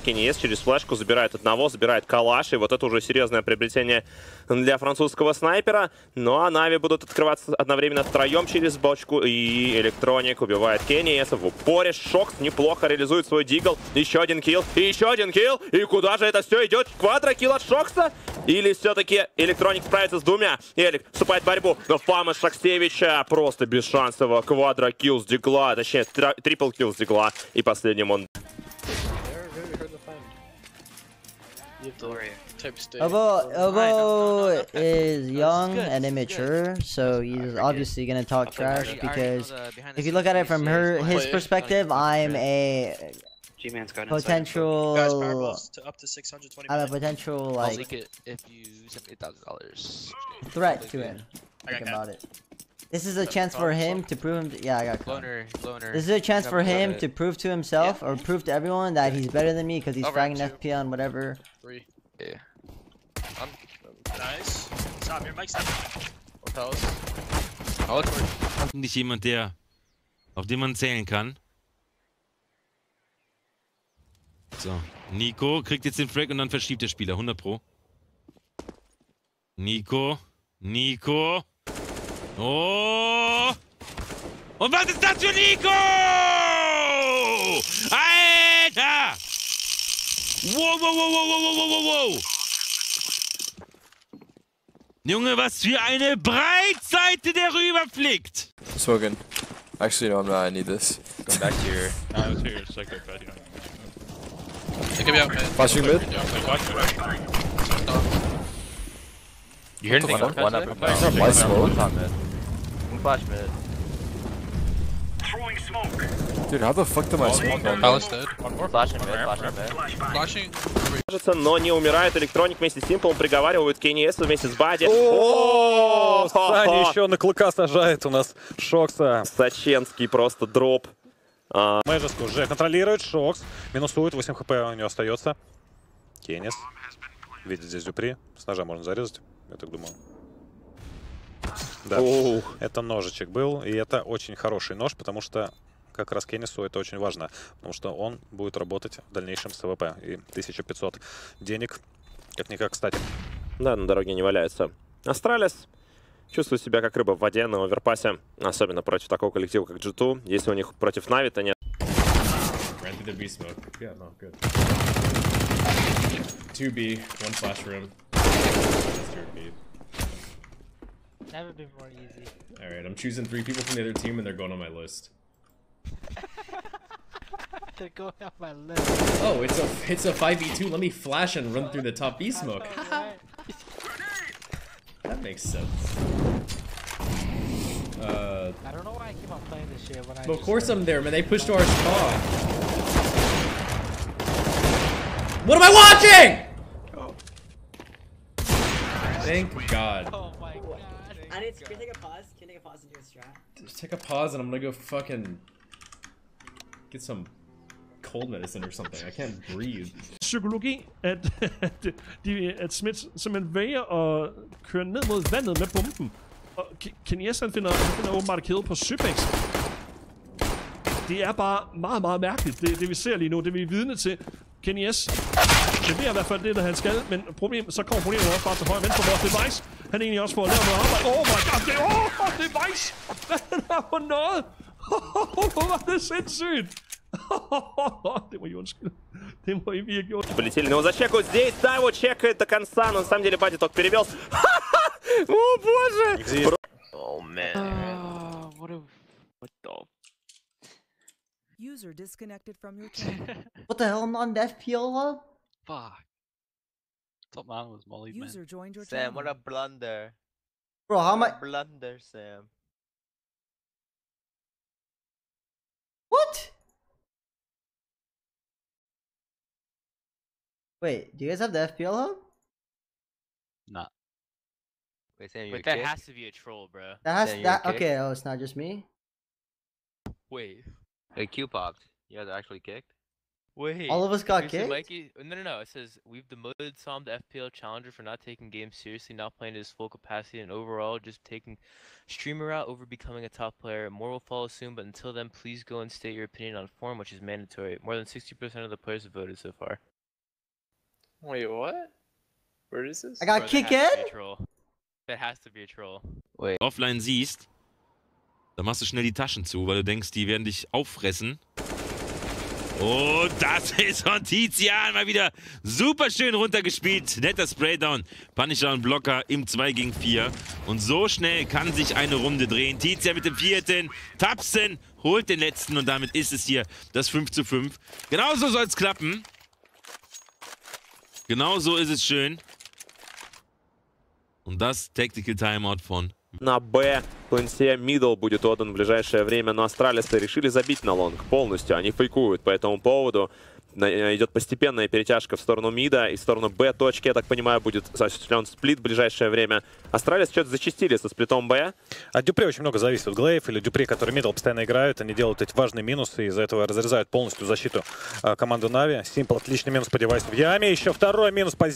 Кенис через флешку забирает одного, забирает калаш, и вот это уже серьезное приобретение для французского снайпера. Ну а Нави будут открываться одновременно втроем через бочку, и Электроник убивает Кенниеса в упоре. Шокс неплохо реализует свой дигл. Еще один kill, и еще один kill. И куда же это все идет? Квадрокилл от Шокса? Или все-таки Электроник справится с двумя? Элик вступает в борьбу, но фама Шоксевича просто безшансово. Квадрокилл с дигла, точнее triple kill с дигла. И последним он Elbow, Elbow is young and immature, so he's obviously gonna talk trash because if you look at it from her his perspective, I'm a G-Man's got potential, Guys, fireballs to up to 620 I'm a million. potential I'll like leak it if you send me thousand dollars. threat to him. I Think got about it. This is a chance for him to prove him. To, yeah, I got. caught. Loner, loner. This is a chance for him to prove to himself or prove to everyone that he's better than me because he's Over fragging two. FP on whatever. Three. Yeah. I'm Nice. Stop your mic, stop. hotels. For Nicht jemand, der, auf den man zählen kann. So, Nico kriegt jetzt den Frag und dann verschiebt der Spieler, 100 pro. Nico, Nico. Oh! Und was ist das für Nico? Alter! Wow, wow, wow, wow, wow, wow, wow, wow! Junge, was für eine Breitseite der rüberflickt! Smoking. Actually, no, I'm not. I need this. Going back to your. I was here, it's like that bad, you know. Could be out mid. Flashing mid. You hear anything? One up. Is that my smoke? Flash mid. Dude, how the fuck did my smoke not Palace dead. Flashing mid. Flashing mid. Flashing. кажется, но не умирает. Электроник вместе с Симплом приговаривают Кенниеса вместе с Бади. О, Саня еще на клыка сажает у нас Шокса. Саченский просто дроп. Мэджеску уже контролирует, Шокс. Минусует, 8 хп у него остается. Кеннис. Видит здесь Дюпри. С ножа можно зарезать, я так думаю. Да, Оу. это ножичек был, и это очень хороший нож, потому что как раз Кеннису это очень важно, потому что он будет работать в дальнейшем с АВП. И 1500 денег, как-никак, кстати. Да, на дороге не валяется. Астралис чувствует себя как рыба в воде на оверпасе, особенно против такого коллектива, как G2. Если у них против Нави, то нет. Ran through the B smoke. Yeah, no, good. 2B, one flash room. That's third B. Never been more easy. Alright, I'm choosing three people from the other team and they're going on my list. They're going off my list. Oh, it's a it's a 5v2. Let me flash and run through the top B smoke. That makes sense. Uh, I don't know why I keep on playing this shit when I. of course I'm there, man. They pushed to our spawn. What am I watching? Thank God. Oh my god. I need. Can you take a pause? Can you take a pause and do a strat? Just take a pause and I'm gonna go fucking get some cold medicine or something. I can't breathe. psykologi, at, at, de, at Smith simpelthen vælger at køre ned mod vandet med bomben. Og K- Kenies han finder, han finder åbenbart kæde på Sybex. Det er bare meget, meget mærkeligt, det, det vi ser lige nu, det vi er vidne til. Kenies leverer i hvert fald det, der han skal, men problem, så kommer problemet også bare til højre venstre, hvor Device, han egentlig også får lavet noget arbejde. Oh my god, det er oh, Device! Hvad er der for noget? Hvor var det sindssygt! det må I undskylde. Det må I virkelig undskylde. Полетели на его зачеку. Здесь, да, его чекает до конца, но на самом деле Бади только перевел. О, боже! Oh man. Oh, what a. What the? User disconnected from your channel. What the hell, non FPL hub? Fuck. Top man was Molly, man. User joined your Sam, channel. what a blunder. Bro, how much? blunder, Sam. What? Wait, do you guys have the FPL hub? Nah. Wait, Sam, you But that has to be a troll, bro. That has Then you're that. Okay, oh, it's not just me. Wait. Hey, Q popped. You guys actually kicked? Wait. All of us got kicked? Mikey? Uh, no, no, no. It says we've demoted Som the FPL challenger for not taking games seriously, not playing to his full capacity, and overall just taking streamer out over becoming a top player. More will follow soon, but until then, please go and state your opinion on form, which is mandatory. More than 60% of the players have voted so far. Wait, what? Where is this? I got Bro, kicked has in? troll. That has to be a troll. Wait. offline siehst, dann machst du schnell die Taschen zu, weil du denkst, die werden dich auffressen. Und das ist von Tizian mal wieder super schön runtergespielt. Netter Spraydown. Punisher und Blocker im 2 gegen 4. Und so schnell kann sich eine Runde drehen. Tizian mit dem vierten. Tapsen holt den letzten und damit ist es hier das 5 zu 5. Genauso soll es klappen. Genauso ist es schön. Und das Tactical Timeout von На Б Кленсе middle будет отдан в ближайшее время, но Астралисы решили забить на long полностью. Они фейкуют по этому поводу. Э, Идет постепенная перетяжка в сторону мида и в сторону Б точки, я так понимаю, будет осуществлен split в ближайшее время. Астралис что-то зачистили со split ом Б. От Дюпре очень много зависит. от Глейв или Дюпре, которые middle постоянно играют, они делают эти важные минусы, и из-за этого разрезают полностью защиту а, команду Нави. Симпл отличный минус по девайсу в яме. Еще второй минус по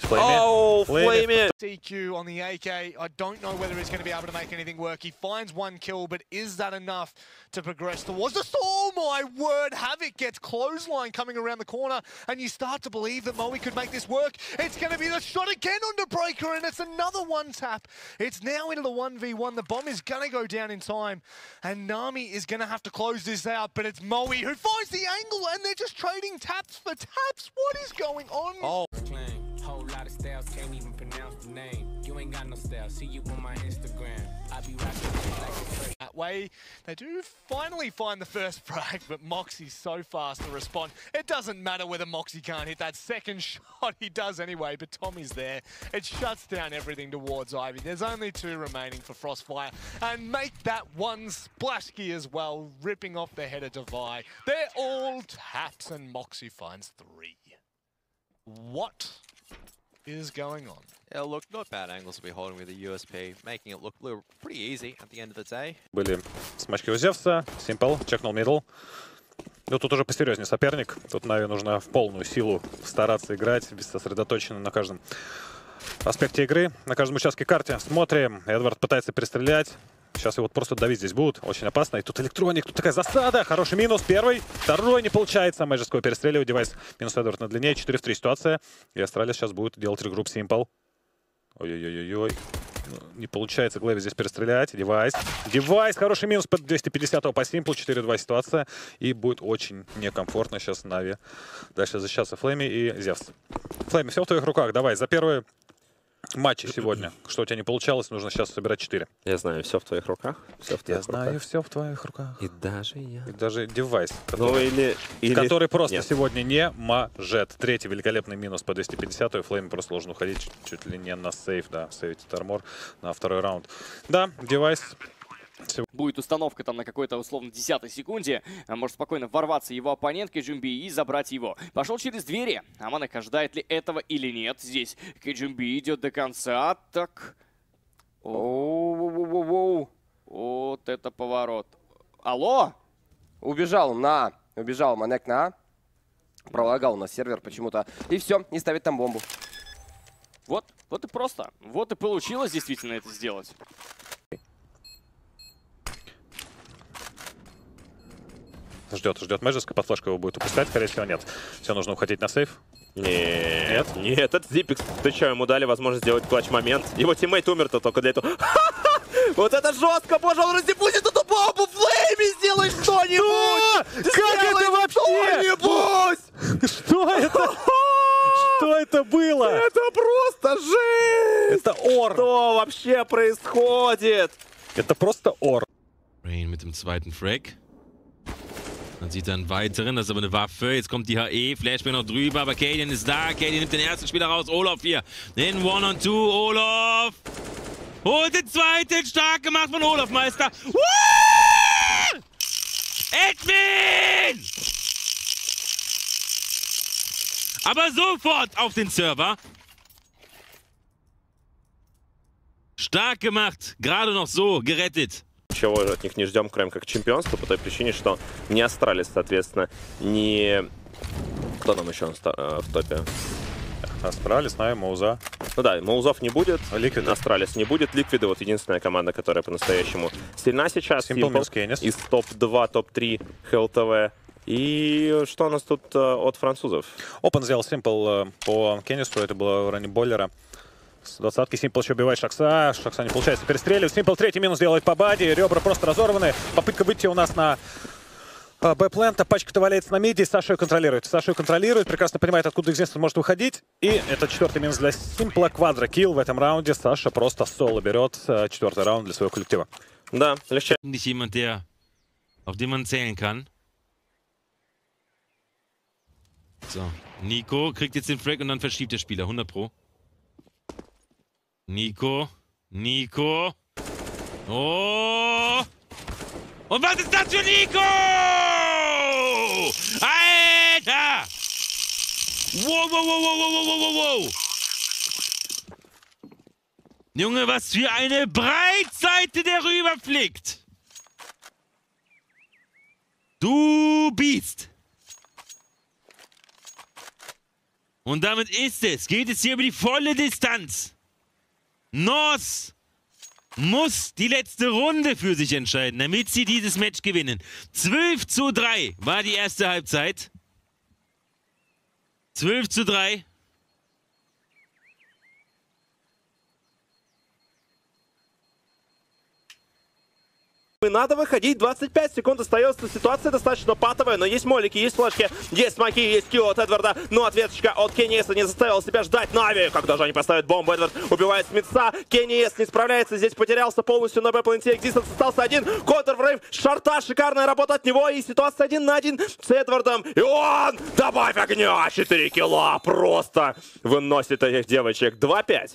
Flame oh, flame, it. DQ on the AK. I don't know whether he's going to be able to make anything work. He finds one kill, but is that enough to progress towards the... Oh, my word. Havoc gets clothesline coming around the corner, and you start to believe that Moe could make this work. It's going to be the shot again under breaker, and it's another one tap. It's now into the 1v1. The bomb is going to go down in time, and Nami is going to have to close this out, but it's Moe who finds the angle, and they're just trading taps for taps. What is going on? Oh. Whole lot of styles, can't even pronounce the name. You ain't got no style, see you on my Instagram. I be rocking like that way. They do finally find the first break, but Moxie's so fast to respond. It doesn't matter whether Moxie can't hit that second shot, he does anyway, but Tommy's there. It shuts down everything towards Ivy. There's only two remaining for Frostfire, and make that one Splashki as well, ripping off the head of Devi. They're all taps, and Moxie finds three. What is going on? Yeah, look, not bad angles to be holding with the USP, making it look pretty easy at the end of the day. Были смачки у Зевса, Симпл, чекнул мидл. Ну, тут уже посерьезнее соперник. Тут Нави нужно в полную силу стараться играть, без сосредоточенно на каждом аспекте игры, на каждом участке карты. Смотрим, Эдвард пытается перестрелять. Сейчас его просто давить здесь будут. Очень опасно. И тут электроник, тут такая засада. Хороший минус. Первый. Второй не получается. Мэджиска перестреливает. Девайс минус Эдвард на длине. 4 в 3 ситуация. И Астралис сейчас будет делать regroup Симпл. Ой-ой-ой-ой. Не получается Глэви здесь перестрелять. Девайс. Девайс. Хороший минус под 250 по Симплу. 4-2 ситуация. И будет очень некомфортно сейчас Нави. Дальше защищаться Флейми и Зевс. Флейми, все в твоих руках. Давай, за первые матчи сегодня. Что у тебя не получалось, нужно сейчас собирать 4. Я знаю, все в твоих руках. Все в твоих Я знаю, руках. все в твоих руках. И даже я. И даже девайс, Ну который, или... или... который просто Нет. сегодня не может. Третий великолепный минус по 250, и Флейм просто должен уходить чуть, чуть ли не на save, да, сейвить этот армор на второй раунд. Да, девайс Будет установка там на какой-то условно 10 секунде. а Может спокойно ворваться его оппонент Кэджумби и забрать его. Пошел через двери. Аманек ожидает ли этого или нет. Здесь Кэджумби идет до конца. Так. Оу-воу-воу-воу. Вот это поворот. Алло? Убежал на... Убежал Манек на... Пролагал на сервер почему-то. И все, и ставит там бомбу. Вот, вот и просто. Вот и получилось действительно это сделать. Ждет, ждет Мэджиска, под флешку его будет упускать, скорее всего, нет. Все, нужно уходить на save. Нет, нет, этот Зипикс, ты что, ему дали возможность сделать clutch -момент? Его тиммейт умер-то только для этого. Вот это жестко, боже, он раздефузит эту бомбу, Флейми, сделай что-нибудь! Как это вообще? Что-нибудь! Что это? Что это было? Это просто жесть! Это ор! Что вообще происходит? Это просто ор. Rain mit dem zweiten Frag. Man sieht einen weiteren, das ist aber eine Waffe. Jetzt kommt die HE, Flashbang noch drüber, aber Kaden ist da. Kaden nimmt den ersten Spieler raus. Olof hier. Den One on Two, Olof. Holt den zweiten, stark gemacht von Olof Meister. Edwin! Aber sofort auf den Server. Stark gemacht, gerade noch so gerettet. Ничего от них не ждем, кроме как чемпионства, по той причине, что не Астралис, соответственно, не... Кто там еще в топе? Астралис, Нави, Мауза. Ну да, Маузов не будет, Ликвид. Астралис не будет, Ликвиды вот единственная команда, которая по-настоящему сильна сейчас. Simple из топ-2, топ-3 ХЛТВ. И что у нас тут э, от французов? Open сделал Simple э, по Кеннису, это было в ране бойлера. С двадцатки Симпл еще убивает Шакса. Шакса не получается перестреливать. Симпл третий минус делает по бади. Ребра просто разорваны. Попытка выйти у нас на а, Б-плента. Пачка-то валяется на миде. Саша ее контролирует. Саша ее контролирует. Прекрасно понимает, откуда Экзистенс может выходить. И это четвертый минус для Симпла. Квадрокилл в этом раунде. Саша просто соло берет э, четвертый раунд для своего коллектива. Да, легче. Nicht jemand, der, auf den man zählen kann. So, Nico kriegt jetzt den Frag und dann verschiebt der Spieler, 100 pro. Nico, Nico. Oh! Und was ist das für Nico? Alter! Wow, wow, wow, wow, wow, wow, wow, wow. Junge, was für eine Breitseite der rüberfliegt. Du Biest. Und damit ist es. Geht es hier über die volle Distanz. North muss die letzte Runde für sich entscheiden, damit sie dieses Match gewinnen. 12 zu 3 war die erste Halbzeit. 12 zu 3. И надо выходить, 25 секунд остается, ситуация достаточно патовая, но есть молики, есть флешки, есть смоки, есть килл от Эдварда, но ответочка от Кенниеса не заставила себя ждать Нави, когда же они поставят бомбу, Эдвард убивает Смитса, Кенниес не справляется, здесь потерялся полностью на Б-планете, Экзистенс остался один, контр врыв, шарта, шикарная работа от него, и ситуация один на один с Эдвардом, и он, добавь огня, 4 килла, просто выносит этих девочек, 2-5.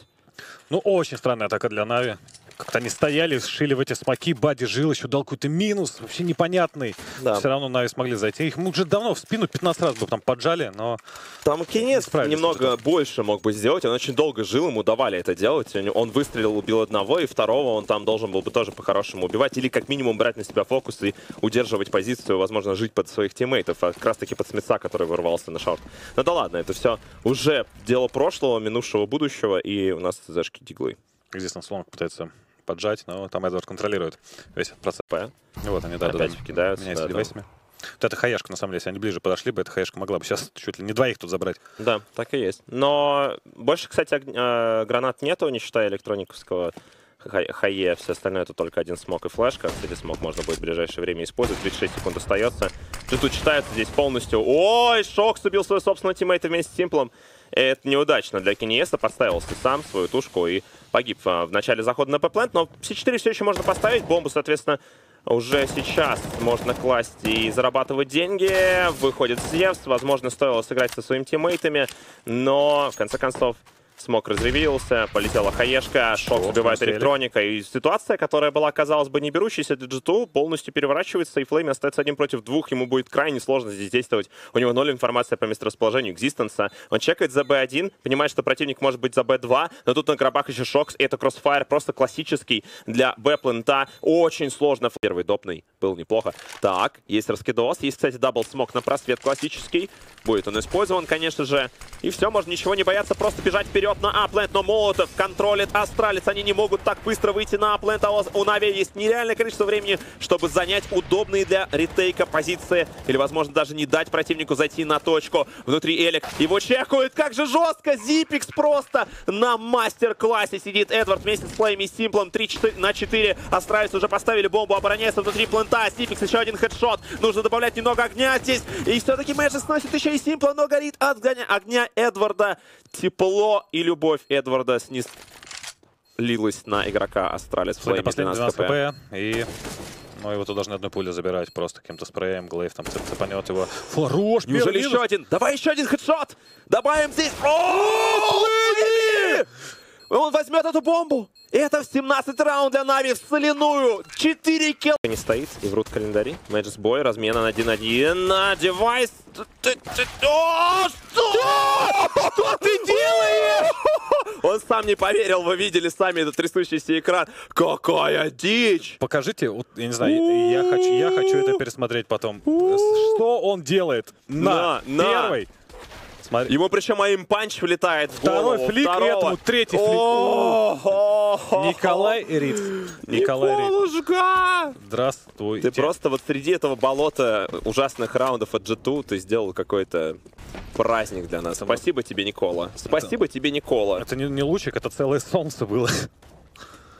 Ну, очень странная атака для Нави. Как-то они стояли, сшили в эти смоки, Бади жил, еще дал какой-то минус, вообще непонятный. Да. Все равно Нави смогли зайти. Их уже давно в спину 15 раз бы там поджали, но... Там справились немного больше мог бы сделать. Он очень долго жил, ему давали это делать. Он выстрелил, убил одного, и второго он там должен был бы тоже по-хорошему убивать. Или как минимум брать на себя фокус и удерживать позицию, возможно, жить под своих тиммейтов. А как раз таки под Смитса, который вырвался на шорт. Ну да ладно, это все уже дело прошлого, минувшего будущего, и у нас зашки диглы. Здесь Слонг пытается поджать, но там Эдвард контролирует весь процесс. П. Вот они, да, Опять да, кидаются, Меняется да, да. девайсами. Вот это хаешка, на самом деле, если они ближе подошли бы, эта хаешка могла бы сейчас чуть ли не двоих тут забрать. Да, так и есть. Но больше, кстати, э, гранат нету, не считая электрониковского хае. Все остальное это только один смог и флешка. Кстати, смог можно будет в ближайшее время использовать. 36 секунд остается. Тут читается здесь полностью. Ой, Шокс убил своего собственного тиммейта вместе с Симплом. Это неудачно для Киниеса. Подставился сам свою тушку и погиб а, в начале захода на Б-плент. Но С4 все еще можно поставить. Бомбу, соответственно, уже сейчас можно класть и зарабатывать деньги. Выходит Зевс. Возможно, стоило сыграть со своими тиммейтами. Но, в конце концов, smoke развеялся, полетела хаешка, шок убивает смотрели. электроника. И ситуация, которая была, казалось бы, не берущейся для G2, полностью переворачивается, и Флейм остается один против двух. Ему будет крайне сложно здесь действовать. У него ноль информации по месторасположению Экзистенса. Он чекает за B1, понимает, что противник может быть за B2, но тут на гробах еще Шокс, и это crossfire просто классический для Б-плента. Очень сложно. Первый допный был неплохо. Так, есть раскидос, есть, кстати, double smoke на просвет классический. Будет он использован, конечно же. И все, можно ничего не бояться, просто бежать вперед на А-плент. Но Молотов контролит Астралис. Они не могут так быстро выйти на А-плент. А у- Нави есть нереальное количество времени, чтобы занять удобные для ретейка позиции. Или, возможно, даже не дать противнику зайти на точку. Внутри Элик его чекают. Как же жестко! Зипикс просто на мастер-классе сидит Эдвард вместе с Флейми и Симплом. 3 на 4. Астралец уже поставили бомбу, обороняется внутри плента. Зипикс еще один хедшот. Нужно добавлять немного огня здесь. И все-таки Мэджи сносит еще и Симпла, но горит от огня Эдварда. Тепло и любовь Эдварда сниз лилась на игрока Астралис Флейм Флейме последний 12 12 кп. кп. И... Ну, его тут должны одной пулей забирать просто каким-то спреем. Глейв там цеп- цепанет его. Хорош! Неужели еще один? Давай еще один хедшот! Добавим здесь... О! Он возьмет эту бомбу! И это в 17 раунд для Нави в соляную! 4 килл! Не стоит и врут календари. Мэджис бой, размена на 1-1 на девайс. О, что? Что ты делаешь? Он сам не поверил, вы видели сами этот трясущийся экран. Какая дичь! Покажите, вот, я не знаю, я хочу, я хочу это пересмотреть потом. Что он делает? На, На, на. первый. Смотри. Ему причем аим панч влетает в Второй голову. флик, второго. этому третий флик. Николай Риц. Николай Риц. Николушка! Здравствуйте. Ты просто вот среди этого болота ужасных раундов от G2 ты сделал какой-то праздник для нас. Спасибо тебе, Никола. Спасибо тебе, Никола. Это не, не лучик, это целое солнце было.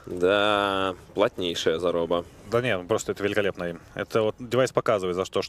Да, плотнейшая зароба. Да нет, ну просто это великолепно им. Это вот девайс показывает, за что